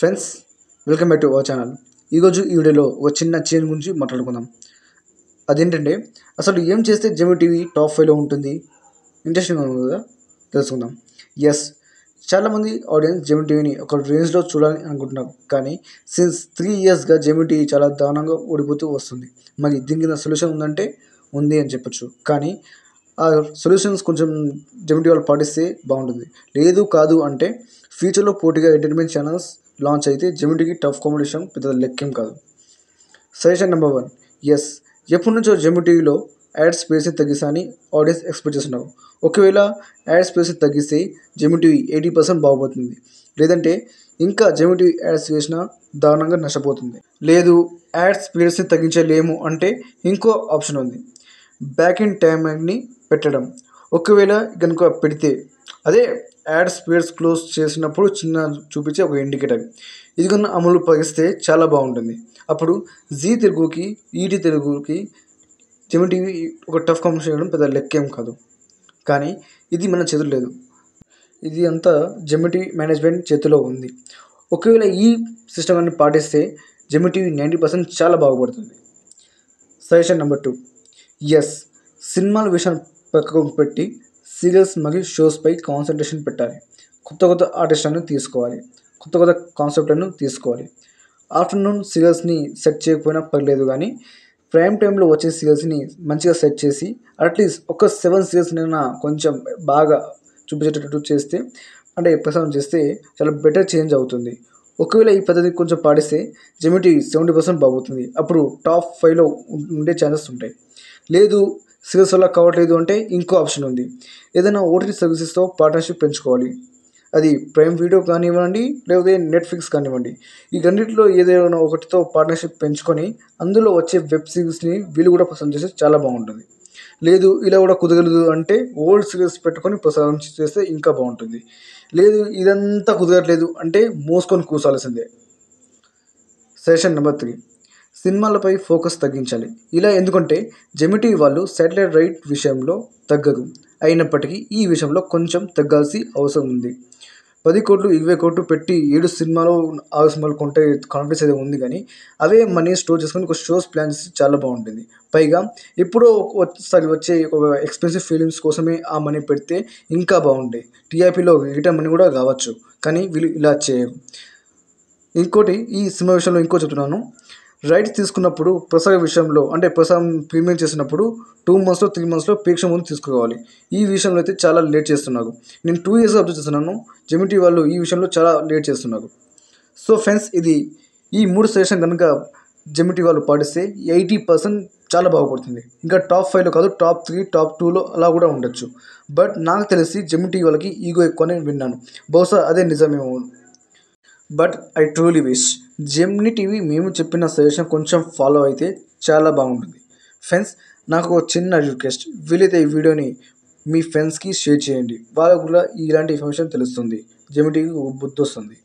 Friends welcome back to our channel ఈరోజు ఈ వీడియోలో ఒక చిన్న చేంజ్ గురించి మాట్లాడుకుందాం. అదేంటంటే అసలు ఏం చేస్తే జెమి టీవీ టాప్ ఫైవ్లో ఉంటుంది? ఇంట్రెస్టింగ్ ఉంది కదా? తెలుసుకుందాం. ఎస్ చాలామంది ఆడియన్స్ జెమి టీవీని ఒక రేంజ్లో చూడాలని అనుకుంటున్నారు. కానీ సిన్స్ త్రీ ఇయర్స్గా జెమి టీవీ చాలా దారుణంగా ఓడిపోతూ వస్తుంది. మరి దీనికి సొల్యూషన్ ఉందంటే ఉంది అని చెప్పొచ్చు. కానీ సొల్యూషన్స్ కొంచెం జెమిటీ వాళ్ళు పాటిస్తే బాగుంటుంది. లేదు కాదు అంటే ఫ్యూచర్లో పోటీగా ఎంటర్టైన్మెంట్ ఛానల్స్ లాంచ్ అయితే జెమిటీకి టఫ్ కాంపిటీషన్ పెద్ద లెక్కేం కాదు. Suggestion number one. ఎస్ ఎప్పటి నుంచో జెమి టీవీలో యాడ్ స్పేస్ని తగ్గిస్తా అని ఆడియన్స్ ఎక్స్పెక్ట్ చేస్తున్నారు. ఒకవేళ యాడ్ స్పేస్ని తగ్గిస్తే జెమి టీవీ ఎయిటీ పర్సెంట్ బాగుపడుతుంది. లేదంటే ఇంకా జెమి టీవీ యాడ్స్ చేసినా దారుణంగా నష్టపోతుంది. లేదు యాడ్ స్పీడ్స్ని తగ్గించలేము అంటే ఇంకో ఆప్షన్ ఉంది. బ్యాక్ ఇన్ టైమింగ్ని పెట్టడం. ఒకవేళ కనుక పెడితే అదే యాడ్ స్పీడ్స్ క్లోజ్ చేసినప్పుడు చిన్న చూపించే ఒక ఇండికేటర్. ఇది కన్నా అమలు పరిస్తే చాలా బాగుంటుంది. అప్పుడు జీ తెలుగుకి ఈటీ తెలుగుకి జెమి టీవీ ఒక టఫ్ కాంపిటీషన్ చేయడం పెద్ద లెక్కేం కాదు. కానీ ఇది మన చేతులు లేదు. ఇది అంతా జెమిటీ మేనేజ్మెంట్ చేతిలో ఉంది. ఒకవేళ ఈ సిస్టమ్ అన్ని పాటిస్తే జెమిటీ నైంటీ పర్సెంట్ చాలా బాగుపడుతుంది. Suggestion number two. ఎస్. సినిమాల విషయం పక్కకు పెట్టి సీరియల్స్ మరియు షోస్పై కాన్సన్ట్రేషన్ పెట్టాలి. కొత్త కొత్త ఆర్టిస్టులను తీసుకోవాలి. కొత్త కొత్త కాన్సెప్ట్లను తీసుకోవాలి. ఆఫ్టర్నూన్ సీరియల్స్ని సెట్ చేయకపోయినా పర్లేదు కానీ ప్రైమ్ టైంలో వచ్చే సీరియల్స్ని మంచిగా సెట్ చేసి అట్లీస్ట్ ఒక సెవెన్ సీరియల్స్నైనా కొంచెం బాగా చూపించేటట్టు చేస్తే అంటే ప్రసారం చేస్తే చాలా బెటర్ చేంజ్ అవుతుంది. ఒకవేళ ఈ పద్ధతి కొంచెం పాటిస్తే జెమిటీ సెవెంటీ పర్సెంట్ బాగుతుంది అప్పుడు టాప్ ఫైవ్లో ఉండే ఛాన్సెస్ ఉంటాయి. లేదు సేల్స్ వల్ల కావట్లేదు అంటే ఇంకో ఆప్షన్ ఉంది. ఏదైనా ఓటీటీ సర్వీసెస్తో పార్ట్నర్షిప్ పెంచుకోవాలి. అది ప్రైమ్ వీడియో కానివ్వండి లేకపోతే నెట్ఫ్లిక్స్ కానివ్వండి. ఈ రెండింటిలో ఏదైనా ఒకటితో పార్ట్నర్షిప్ పెంచుకొని అందులో వచ్చే వెబ్ సిరీస్ని వీళ్ళు కూడా ప్రసారం చేస్తే చాలా బాగుంటుంది. లేదు ఇలా కూడా కుదరలేదు అంటే ఓల్డ్ సిరీస్ పెట్టుకొని ప్రసారం చేస్తే ఇంకా బాగుంటుంది. లేదు ఇదంతా కుదరట్లేదు అంటే మోసుకొని కూర్చోాల్సిందే సెషన్ నెంబర్ త్రీ. సినిమాలపై ఫోకస్ తగ్గించాలి. ఇలా ఎందుకంటే జెమిటీ వాళ్ళు శాటిలైట్ రైట్ విషయంలో తగ్గదు. అయినప్పటికీ ఈ విషయంలో కొంచెం తగ్గాల్సి అవసరం ఉంది. పది కోట్లు ఇరవై కోట్లు పెట్టి ఏడు సినిమాలు ఆరు సినిమాలు కొంటే కాన్ఫిడెన్స్ అయితే ఉంది కానీ అవే మనీ స్టోర్ చేసుకొని ఒక షోస్ ప్లాన్ చేస్తే చాలా బాగుంటుంది. పైగా ఎప్పుడో ఒకసారి వచ్చే ఒక ఎక్స్పెన్సివ్ ఫిలిమ్స్ కోసమే ఆ మనీ పెడితే ఇంకా బాగుంటాయి. టీఆర్పీలో రిటర్న్ మనీ కూడా కావచ్చు కానీ వీళ్ళు ఇలా చేయరు. ఇంకోటి ఈ సినిమా విషయంలో ఇంకో చెప్తున్నాను. రైట్స్ తీసుకున్నప్పుడు ప్రసవ విషయంలో అంటే ప్రసవం ప్రీమియం చేసినప్పుడు టూ మంత్స్లో త్రీ మంత్స్లో ప్రేక్ష ముందు తీసుకోవాలి. ఈ విషయంలో అయితే చాలా లేట్ చేస్తున్నారు నేను టూ ఇయర్స్ అబ్జర్వ్ చేస్తున్నాను. జెమిటీ వాళ్ళు ఈ విషయంలో చాలా లేట్ చేస్తున్నారు. సో ఫ్రెండ్స్ ఇది ఈ మూడు సజెషన్ కనుక జెమిటీ వాళ్ళు పాటిస్తే ఎయిటీ పర్సెంట్ చాలా బాగుపడుతుంది. ఇంకా టాప్ ఫైవ్లో కాదు టాప్ త్రీ టాప్ టూలో అలా కూడా ఉండొచ్చు. బట్ నాకు తెలిసి జెమిటీ వాళ్ళకి ఈగో ఎక్కువ అని విన్నాను. బహుశా అదే నిజమేమో. But I truly wish Gemini TV మేము చెప్పిన సజెషన్ కొంచెం ఫాలో అయితే చాలా బాగుంటుంది. ఫ్రెండ్స్ నాకు ఒక చిన్న రిక్వెస్ట్ వీలైతే ఈ వీడియోని మీ ఫ్రెండ్స్కి షేర్ చేయండి. వాళ్ళకు కూడా ఇలాంటి ఇన్ఫర్మేషన్ తెలుస్తుంది. జెమ్ టీవీకి బుద్ధి వస్తుంది.